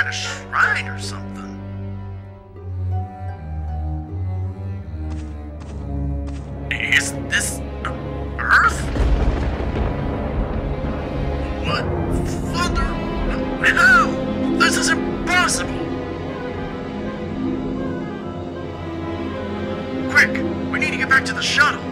Kind of shrine or something. Is this Earth? What? Thunder? How? This is impossible! Quick! We need to get back to the shuttle!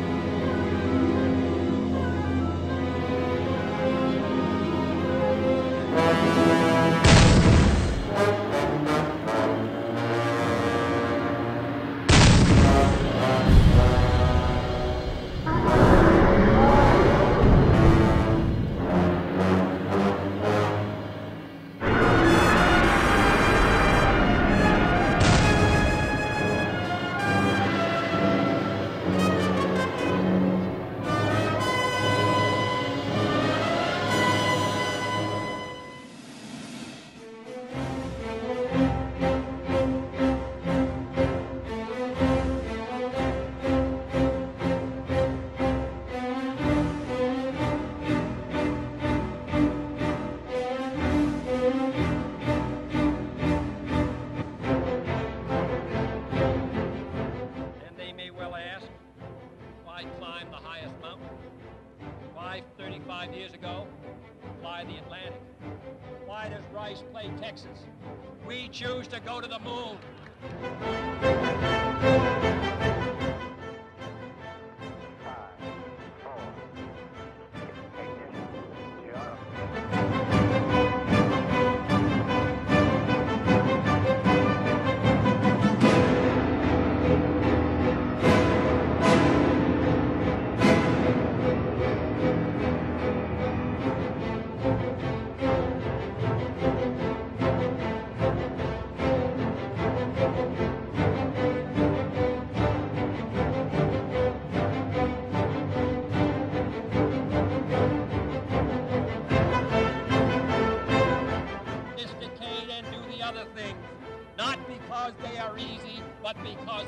Play Texas? We choose to go to the moon.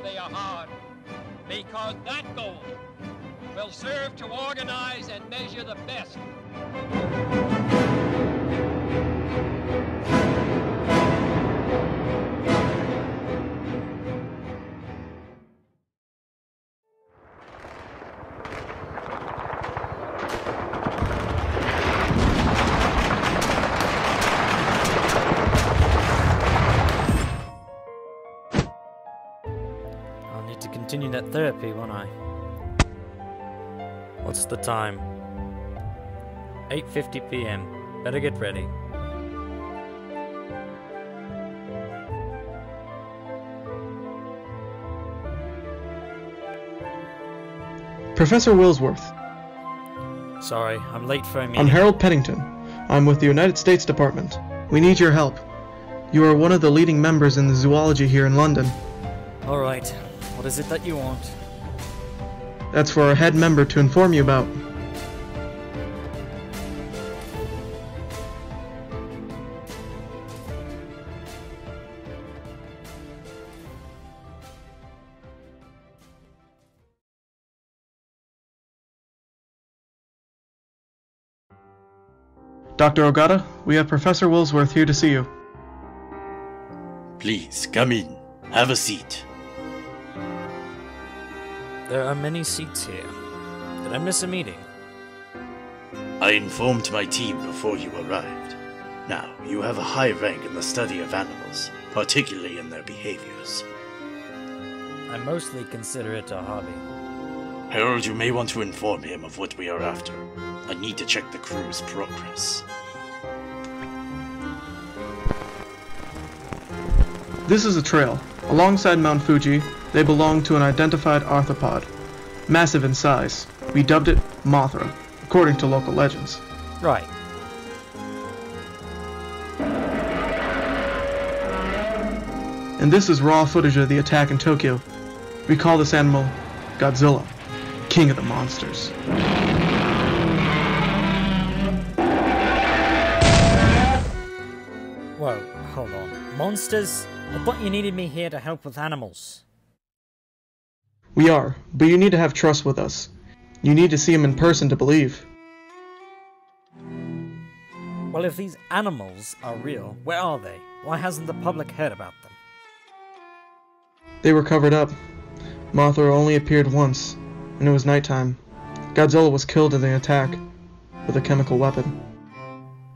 They are hard. Because that goal will serve to organize and measure the best therapy, won't I? What's the time? 8:50 p.m. Better get ready. Professor Willsworth, Sorry, I'm late for a meeting. I'm Harold Pennington. I'm with the United States Department. We need your help. You are one of the leading members in the zoology here in London. All right. What is it that you want? That's for our head member to inform you about. Dr. Ogata, we have Professor Willsworth here to see you. Please, come in. Have a seat. There are many seats here. Did I miss a meeting? I informed my team before you arrived. Now, you have a high rank in the study of animals, particularly in their behaviors. I mostly consider it a hobby. Harold, you may want to inform him of what we are after. I need to check the crew's progress. This is a trail. Alongside Mount Fuji, they belong to an identified arthropod. Massive in size. We dubbed it Mothra, according to local legends. Right. And this is raw footage of the attack in Tokyo. We call this animal Godzilla, king of the monsters. Whoa, hold on. Monsters? I thought you needed me here to help with animals. We are, but you need to have trust with us. You need to see him in person to believe. Well, if these animals are real, where are they? Why hasn't the public heard about them? They were covered up. Mothra only appeared once, and it was nighttime. Godzilla was killed in the attack with a chemical weapon.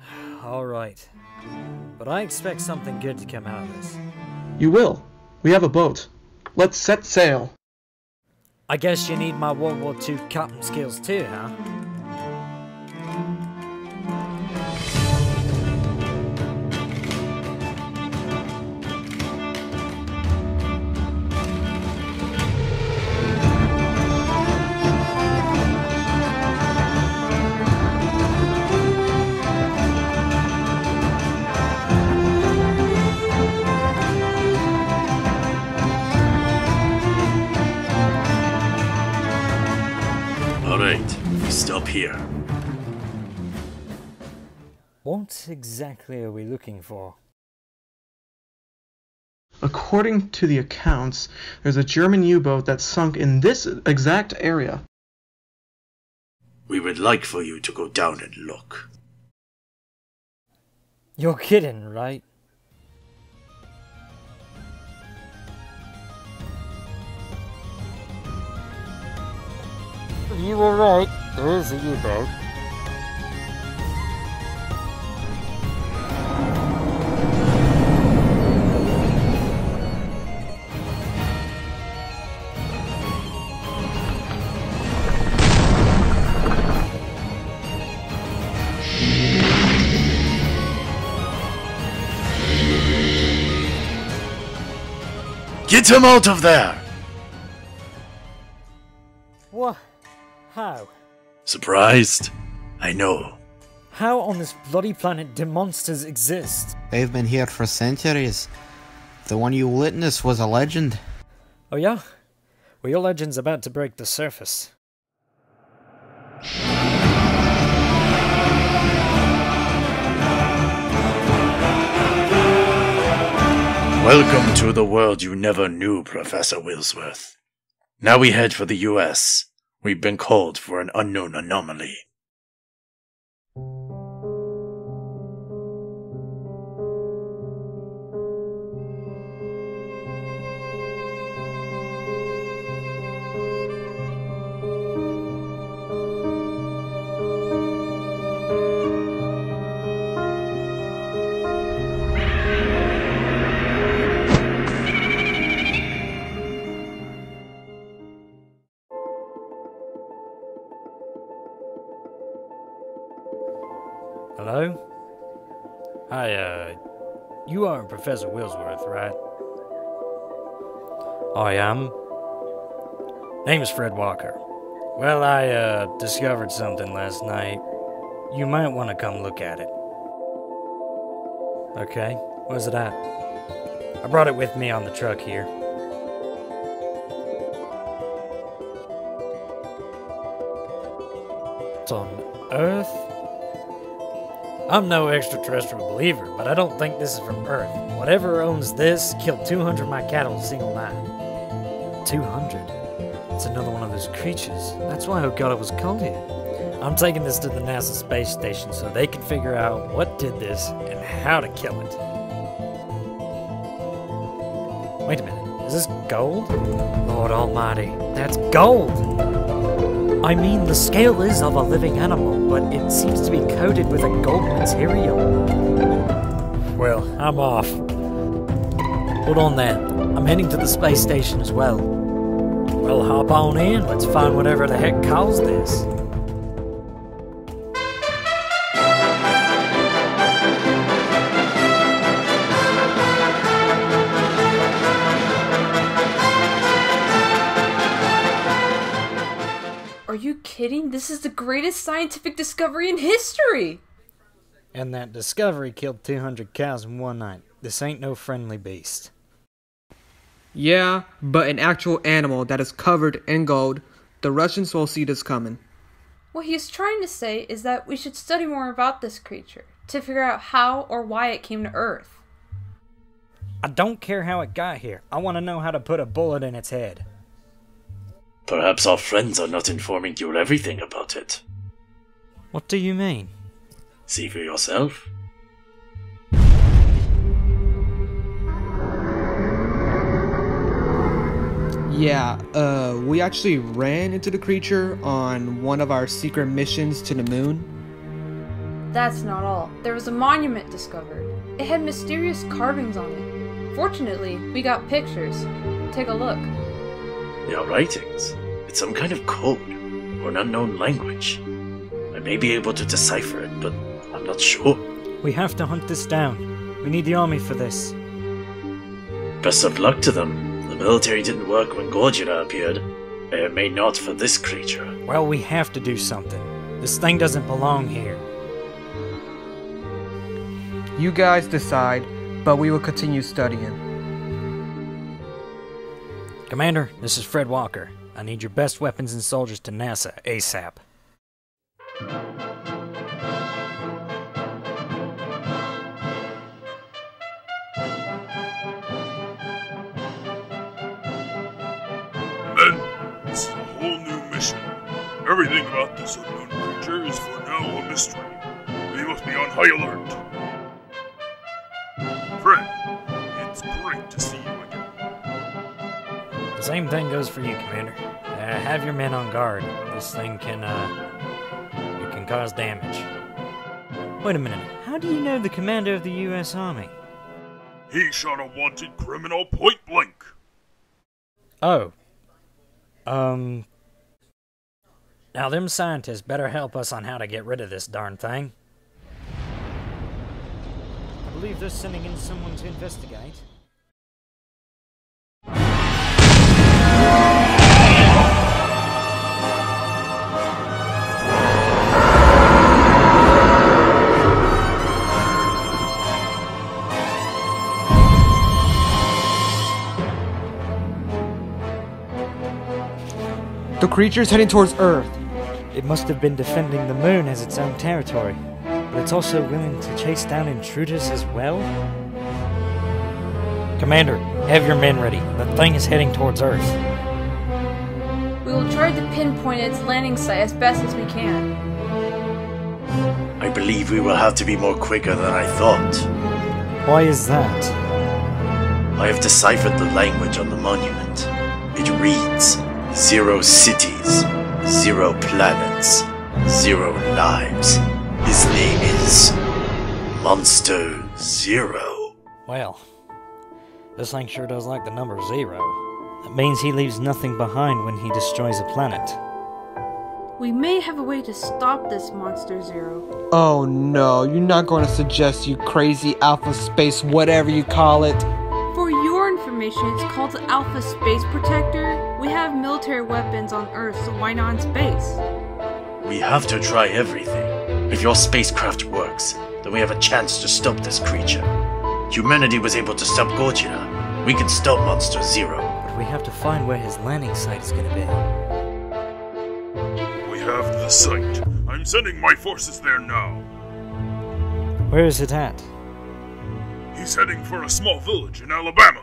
Alright. But I expect something good to come out of this. You will. We have a boat. Let's set sail. I guess you need my World War II captain skills too, huh? Here. What exactly are we looking for? According to the accounts, there's a German U-boat that sunk in this exact area. We would like for you to go down and look. You're kidding, right? You were right. There is a U-boat. Get him out of there! Surprised? I know. How on this bloody planet do monsters exist? They've been here for centuries. The one you witnessed was a legend. Oh yeah? Well, your legend's about to break the surface. Welcome to the world you never knew, Professor Willsworth. Now we head for the US. We've been called for an unknown anomaly. Professor Willsworth, right? I am. Name is Fred Walker. Well, I, uh, discovered something last night. You might want to come look at it. Okay, where's it at? I brought it with me on the truck here. It's on Earth? I'm no extraterrestrial believer, but I don't think this is from Earth. Whatever owns this killed 200 of my cattle in a single night. 200? It's another one of those creatures. That's why Ogata was called here. I'm taking this to the NASA space station so they can figure out what did this and how to kill it. Wait a minute, is this gold? Lord Almighty, that's gold! I mean, the scale is of a living animal, but it seems to be coated with a gold material. Well, I'm off. Hold on there. I'm heading to the space station as well. Well, hop on in. Let's find whatever the heck caused this. You kidding? This is the greatest scientific discovery in history! And that discovery killed 200 cows in one night. This ain't no friendly beast. Yeah, but an actual animal that is covered in gold. The Russians will see this coming. What he is trying to say is that we should study more about this creature to figure out how or why it came to Earth. I don't care how it got here. I want to know how to put a bullet in its head. Perhaps our friends are not informing you everything about it. What do you mean? See for yourself. Yeah, uh, we actually ran into the creature on one of our secret missions to the moon. That's not all. There was a monument discovered. It had mysterious carvings on it. Fortunately, we got pictures. Take a look. They are writings. It's some kind of code, or an unknown language. I may be able to decipher it, but I'm not sure. We have to hunt this down. We need the army for this. Best of luck to them. The military didn't work when Gojira appeared. It may not for this creature. Well, we have to do something. This thing doesn't belong here. You guys decide, but we will continue studying. Commander, this is Fred Walker. I need your best weapons and soldiers to NASA ASAP. This is a whole new mission. Everything about this unknown creature is for now a mystery. We must be on high alert. Fred, it's great to see you same thing goes for you, Commander. Uh, have your men on guard. This thing can, uh, it can cause damage. Wait a minute. How do you know the commander of the U.S. Army? He shot a wanted criminal point blank. Oh. Um. Now, them scientists better help us on how to get rid of this darn thing. I believe they're sending in someone to investigate. The creature's heading towards Earth. It must have been defending the moon as its own territory, but it's also willing to chase down intruders as well? Commander, have your men ready. The thing is heading towards Earth. We will try to pinpoint its landing site as best as we can. I believe we will have to be more quicker than I thought. Why is that? I have deciphered the language on the monument. It reads Zero cities, zero planets, zero lives. His name is Monster Zero. Well, this thing sure does like the number zero. That means he leaves nothing behind when he destroys a planet. We may have a way to stop this Monster Zero. Oh no, you're not going to suggest you crazy alpha space whatever you call it. For your information, it's called the Alpha Space Protector. We have military weapons on Earth, so why not in space? We have to try everything. If your spacecraft works, then we have a chance to stop this creature. Humanity was able to stop Gojira. We can stop Monster Zero. But we have to find where his landing site is gonna be. We have the site. I'm sending my forces there now. Where is it at? He's heading for a small village in Alabama.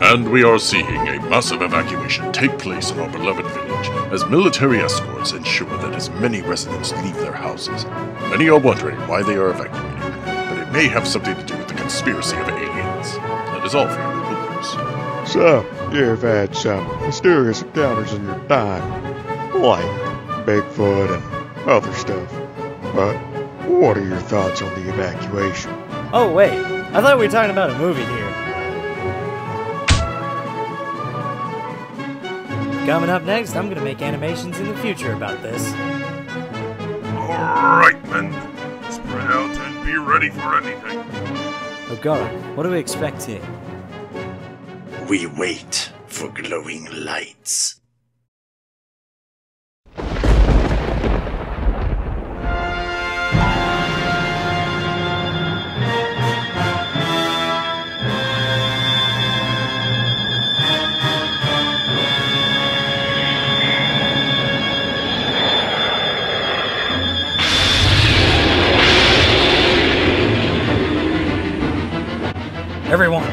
And we are seeing a massive evacuation take place in our beloved village as military escorts ensure that as many residents leave their houses. Many are wondering why they are evacuating, but it may have something to do with the conspiracy of aliens. That is all for you rulers. So, you've had some mysterious encounters in your time, like Bigfoot and other stuff. But what are your thoughts on the evacuation? Oh, wait. I thought we were talking about a movie here. Coming up next, I'm gonna make animations in the future about this. Alright, men. Spread out and be ready for anything. Oh god, what do we expect here? We wait for glowing lights.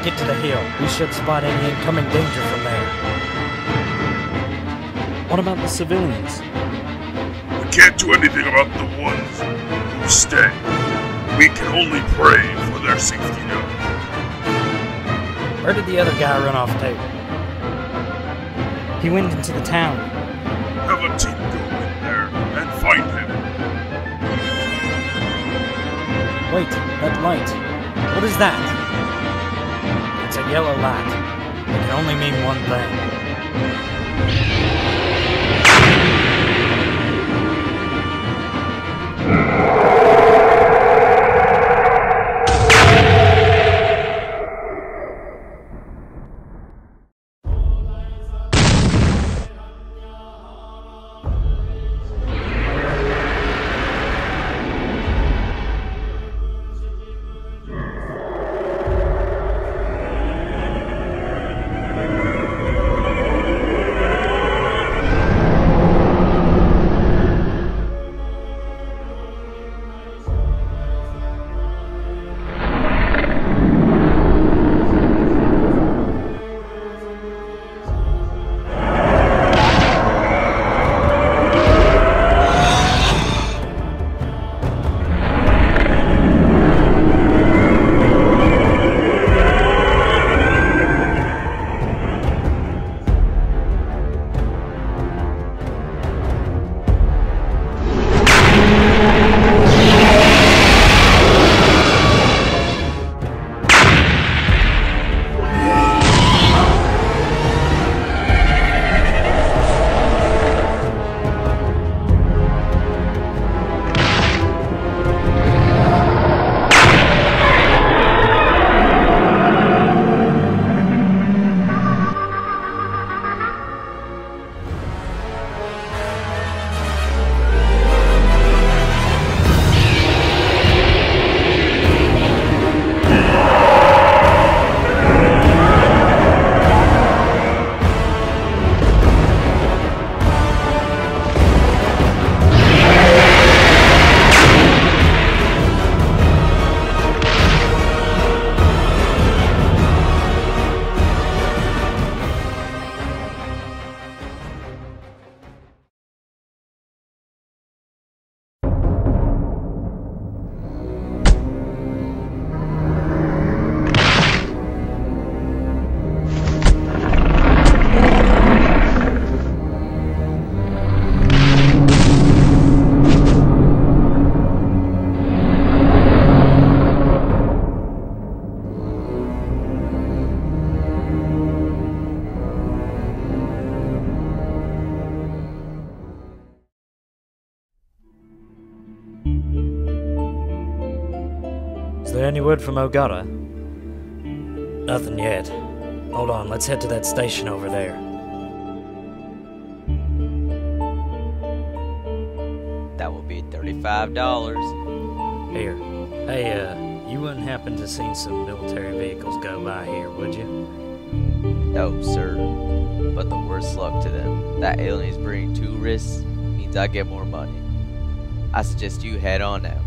Get to the hill. We should spot any incoming danger from there. What about the civilians? We can't do anything about the ones who stay. We can only pray for their safety now. Where did the other guy run off to? He went into the town. Have a team go in there and find him. Wait, that light. What is that? It's a yellow light. It can only mean one thing. Any word from Ogata? Nothing yet. Hold on, let's head to that station over there. That will be $35. Here. Hey, uh, you wouldn't happen to see some military vehicles go by here, would you? No, sir. But the worst luck to them. That aliens bringing tourists means I get more money. I suggest you head on now.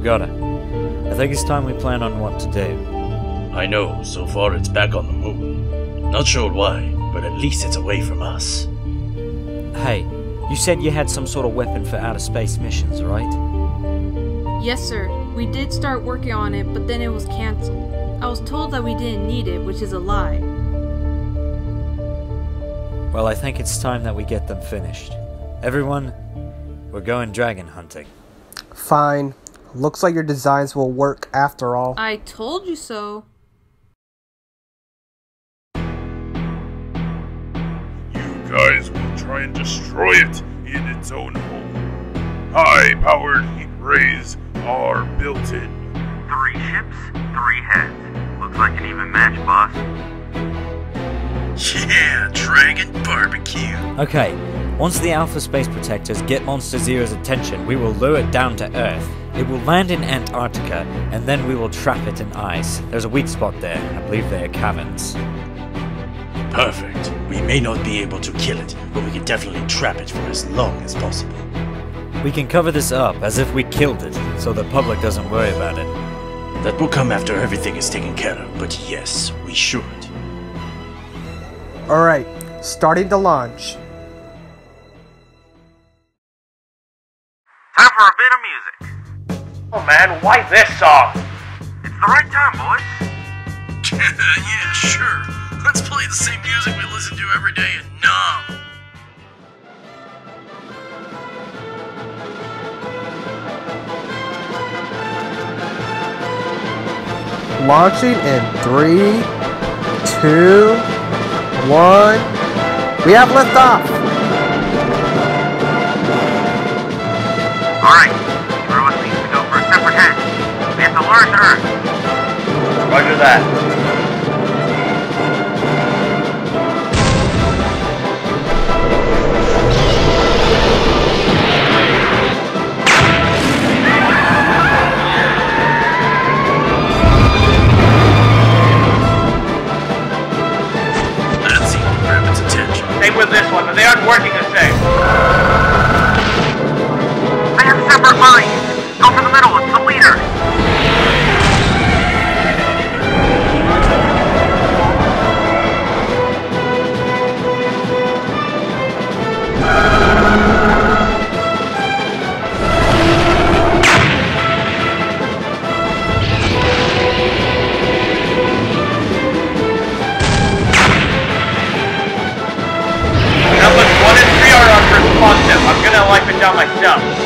Ogata, I think it's time we plan on what to do. I know, so far it's back on the moon. Not sure why, but at least it's away from us. Hey, you said you had some sort of weapon for outer space missions, right? Yes, sir. We did start working on it, but then it was cancelled. I was told that we didn't need it, which is a lie. Well, I think it's time that we get them finished. Everyone, we're going dragon hunting. Fine. Looks like your designs will work after all. I told you so. You guys will try and destroy it in its own home. High-powered heat rays are built in. Three ships, three heads. Looks like an even match, boss. Yeah, Dragon Barbecue. Okay, once the Alpha Space Protectors get Monster Zero's attention, we will lure it down to Earth. It will land in Antarctica, and then we will trap it in ice. There's a weak spot there. I believe they are caverns. Perfect. We may not be able to kill it, but we can definitely trap it for as long as possible. We can cover this up as if we killed it, so the public doesn't worry about it. That will come after everything is taken care of, but yes, we should. Alright, starting the launch. Time for a bit of music. Oh man, why this song? It's the right time, boys. yeah, sure. Let's play the same music we listen to every day and Nom. Launching in three, two, one. We have liftoff. Alright, each one, but they aren't working the same. They have separate minds. Go for the middle, it's the leader. I'm gonna wipe it myself.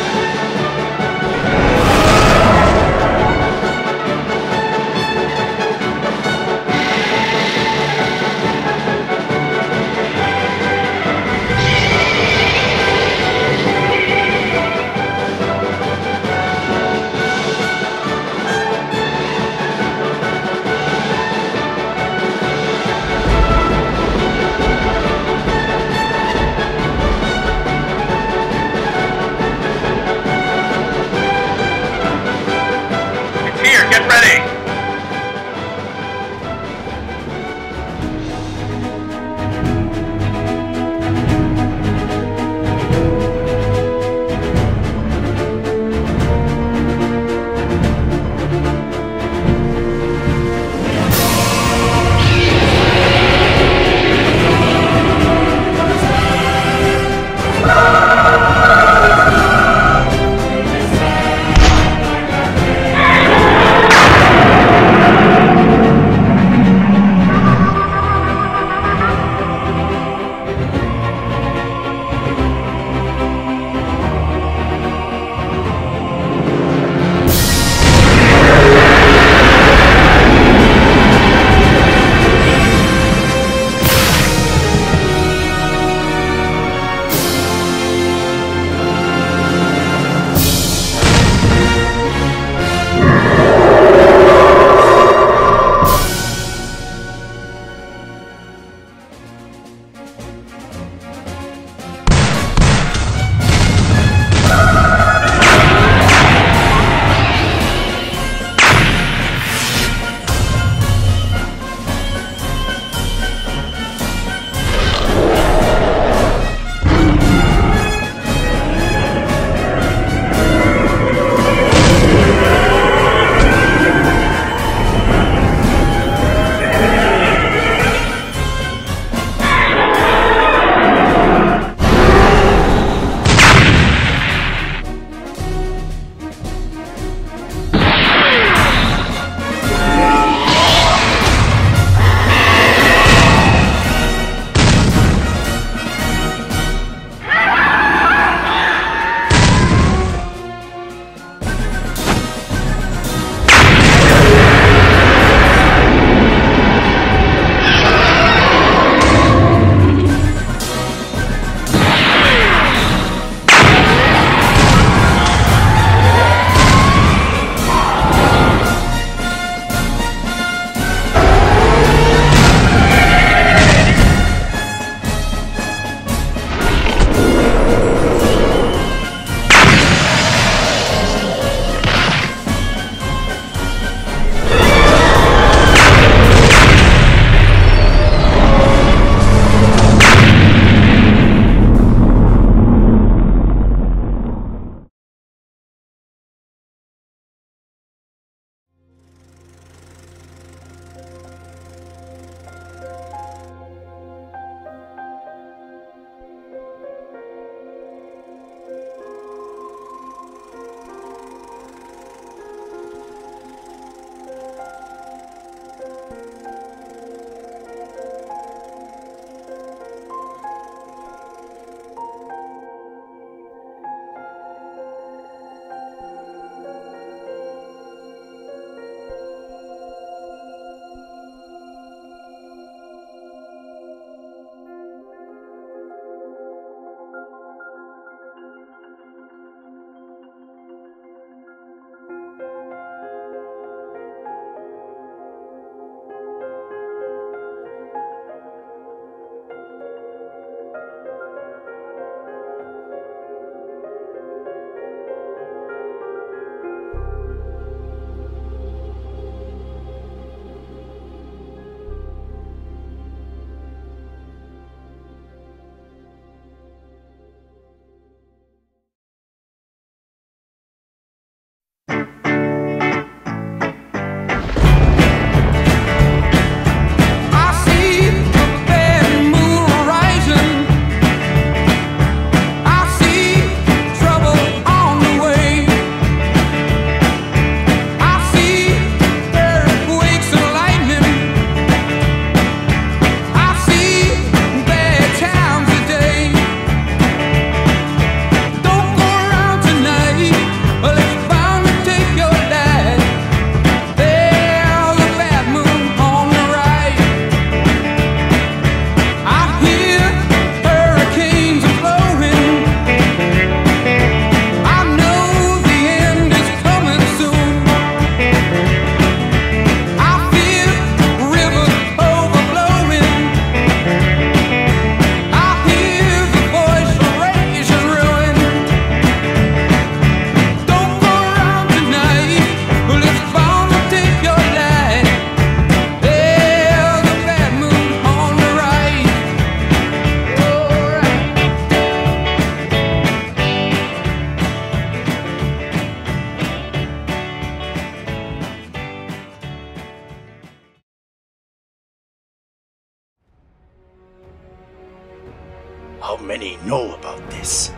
How many know about this?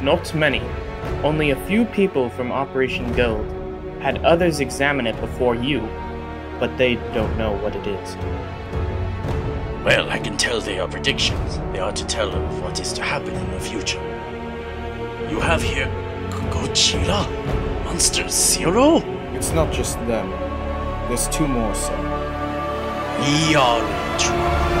Not many. Only a few people from Operation Gold. Had others examine it before you, but they don't know what it is. Well, I can tell they are predictions. They are to tell of what is to happen in the future. You have here Godzilla? Monster Zero? It's not just them. There's two more, sir. We are in trouble.